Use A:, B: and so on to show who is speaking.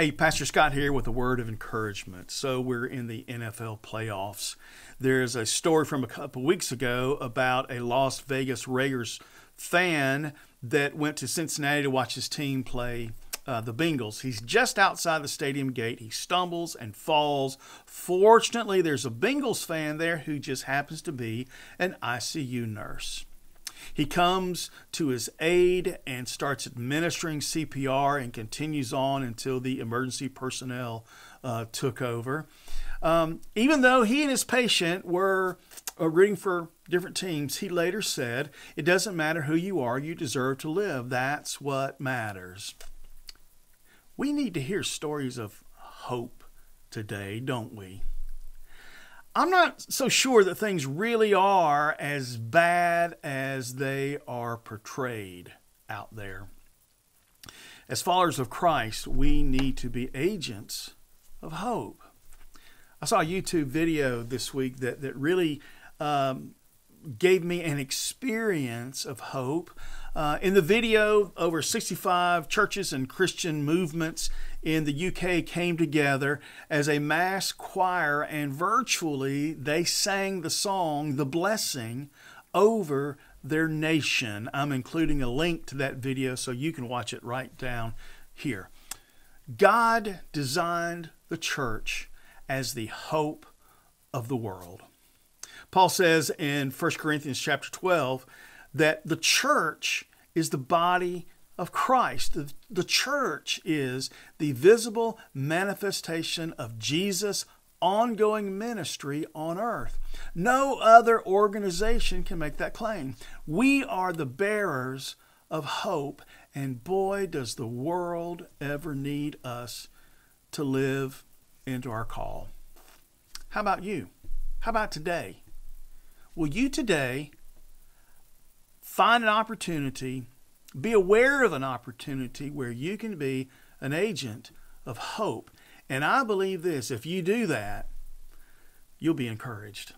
A: Hey, Pastor Scott here with a word of encouragement. So, we're in the NFL playoffs. There's a story from a couple weeks ago about a Las Vegas Raiders fan that went to Cincinnati to watch his team play uh, the Bengals. He's just outside the stadium gate. He stumbles and falls. Fortunately, there's a Bengals fan there who just happens to be an ICU nurse. He comes to his aid and starts administering CPR and continues on until the emergency personnel uh, took over. Um, even though he and his patient were uh, rooting for different teams, he later said, It doesn't matter who you are, you deserve to live. That's what matters. We need to hear stories of hope today, don't we? I'm not so sure that things really are as bad as they are portrayed out there. As followers of Christ, we need to be agents of hope. I saw a YouTube video this week that, that really um, gave me an experience of hope. Uh, in the video, over 65 churches and Christian movements in the UK came together as a mass choir, and virtually they sang the song, The Blessing, over their nation. I'm including a link to that video so you can watch it right down here. God designed the church as the hope of the world. Paul says in 1 Corinthians chapter 12 that the church is the body of Christ. The, the church is the visible manifestation of Jesus' ongoing ministry on earth. No other organization can make that claim. We are the bearers of hope, and boy, does the world ever need us to live into our call. How about you? How about today? Will you today find an opportunity, be aware of an opportunity where you can be an agent of hope? And I believe this if you do that, you'll be encouraged.